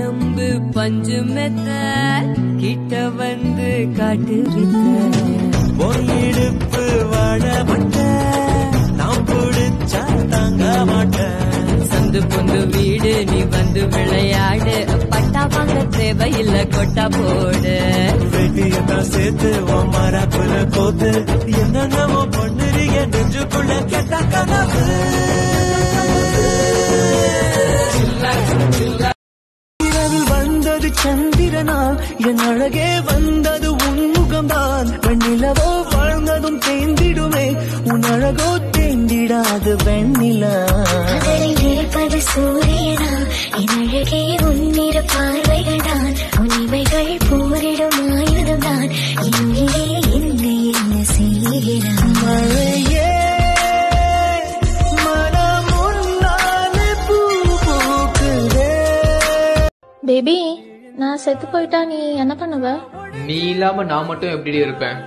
உடம்பு பஞ்சு மெத்த கிட்ட வந்து காட்டு இடுப்பு வாழ மாட்டேன் நான் பிடிச்சா தாங்க மாட்டேன் சந்து பொந்து வீடு நீ வந்து விளையாடு. பட்டா வாங்க தேவையில்ல கொட்டா போடு. வெட்டியதான் சேர்த்து மரப்புல கோத்து என்னென்னமோ வந்தது சந்திரனால் என் அழகே வந்தது உன்முகம்தான் வெண்ணிலவோ வாழ்ந்ததும் தேந்திடுமே உன் அழகோ தேந்திடாது வெண்ணிலா. இருப்பது சூரியனா? என் அழகே உன்னிற பார்வைகள்தான். உனிமைகள் போரிடும் ஆயுதம்தான். எங்கே என்னை என்ன செய்கிறான் மழையே பேபி நான் செத்து போயிட்டா நீ என்ன பண்ணுவ? நீ இல்லாம நான் மட்டும் எப்படி இருப்பேன்?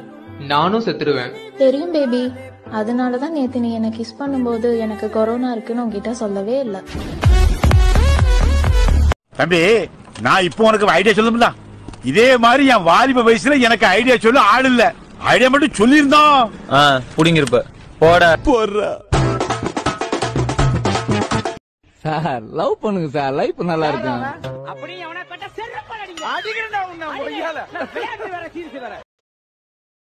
நானும் செத்துருவேன் தெரியும் பேபி அதனால தான் நேத்து நீ என்னை கிஸ் பண்ணும்போது எனக்கு கொரோனா இருக்குன்னு உன்கிட்ட சொல்லவே இல்லை. தம்பி நான் இப்போ உனக்கு ஐடியா சொல்லும்ல. இதே மாதிரி என் வாலிப வயசுல எனக்கு ஐடியா சொல்ல ஆள் இல்ல. ஐடியா மட்டும் சொல்லியிருந்தோம் புடிங்கிருப்ப. போட. போடுறா. சார் லவ் பண்ணுங்க சார் லைஃப் நல்லா இருக்கும்.